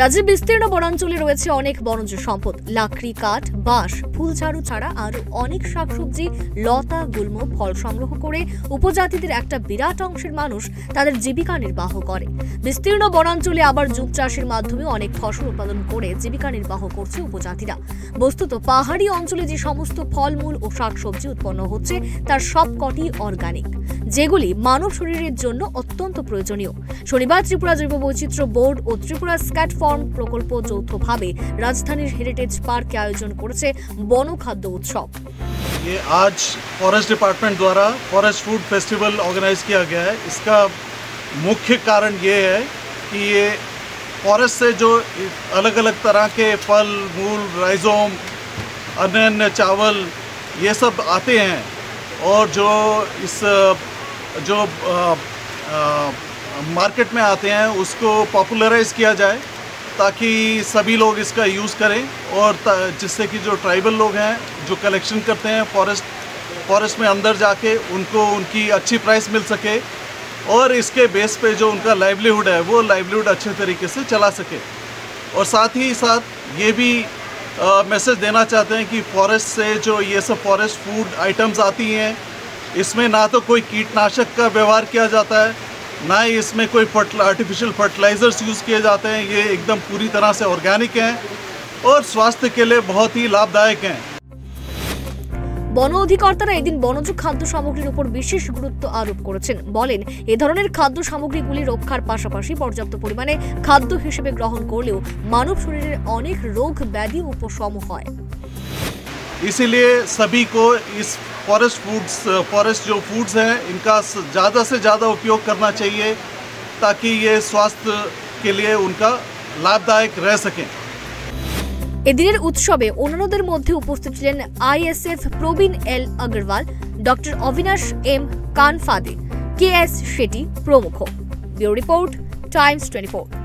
রাজ্যের বিস্তীর্ণ বনাঞ্চলে রয়েছে অনেক বনজ সম্পদ। লাকড়ি, কাঠ, বাঁশ, ফুলঝাড়ু ছাড়া আরও অনেক শাকসবজি, লতা, গুল্ম, ফল সংগ্রহ করে উপজাতিদের একটা বিরাট অংশের মানুষ তাদের জীবিকা নির্বাহ করে। বিস্তীর্ণ বনাঞ্চলে আবার জুট চাষের মাধ্যমে অনেক ফসল উৎপাদন করে জীবিকা নির্বাহ করছে উপজাতিরা। বস্তুত পাহাড়ি অঞ্চলে যে সমস্ত ফলমূল ও শাকসবজি উৎপন্ন হচ্ছে, তার সবকটি অর্গানিক যেগুলি মানব শরীরের জন্য অত্যন্ত প্রয়োজনীয়। শনিবার ত্রিপুরা জৈব বৈচিত্র্য বোর্ড ও ত্রিপুরা স্ক্যাট ফার্ম প্রকল্প যৌথভাবে রাজধানীর হেরিটেজ পার্কে আয়োজন করেছে বনখাদ্য উৎসব ये आज फॉरेस्ट डिपार्टमेंट द्वारा फॉरेस्ट फूड फेस्टिवल ऑर्गेनाइज किया गया है इसका मुख्य कारण ये है कि ये फॉरेस्ट से जो अलग अलग तरह के फल मूल राइजोम अन्य अन्य चावल ये सब आते हैं और जो इस जो मार्केट में आते हैं उसको पॉपुलराइज किया जाए ताकि सभी लोग इसका यूज़ करें और जिससे कि जो ट्राइबल लोग हैं, जो कलेक्शन करते हैं फॉरेस्ट फॉरेस्ट में अंदर जाके उनको उनकी अच्छी प्राइस मिल सके और इसके बेस पे जो उनका लाइवलीहुड है, वो लाइवलीहुड अच्छे तरीके से चला सके। और साथ ही साथ ये भी मैसेज देना चाहते हैं कि फॉरेस्ट से जो ये सब फॉरेस्ट फ़ूड आइटम्स आती हैं, इसमें ना तो कोई कीटनाशक का व्यवहार किया जाता है ना ही इसमें कोई आर्टिफिशियल फर्टिलाइजर्स यूज़ किए जाते हैं ये एकदम पूरी तरह से ऑर्गेनिक हैं और स्वास्थ्य के लिए बहुत ही लाभदायक हैं বন অধিকর্তারা এদিন বনজ খাদ্য সামগ্রীর উপর বিশেষ গুরুত্ব আরোপ করেছেন বলেন এ ধরনের খাদ্য সামগ্রীগুলি রক্ষার পাশাপাশি পর্যাপ্ত পরিমাণে খাদ্য হিসেবে গ্রহণ করলেও মানব শরীরের অনেক রোগ ব্যাধি উপশম হয় इसीलिए सभी को इस फॉरेस्ट फूड्स फॉरेस्ट जो फूड्स हैं इनका ज़्यादा से ज़्यादा उपयोग करना चाहिए ताकि ये स्वास्थ्य के लिए उनका लाभदायक रह सकें এদিনের উৎসবে অন্যান্যদের মধ্যে উপস্থিত ছিলেন ISF Praveen L Agarwal doctor Avinash M Kanphade K S Shetty প্রমুখ ব্যুরো রিপোর্ট টাইমস টোয়েন্টি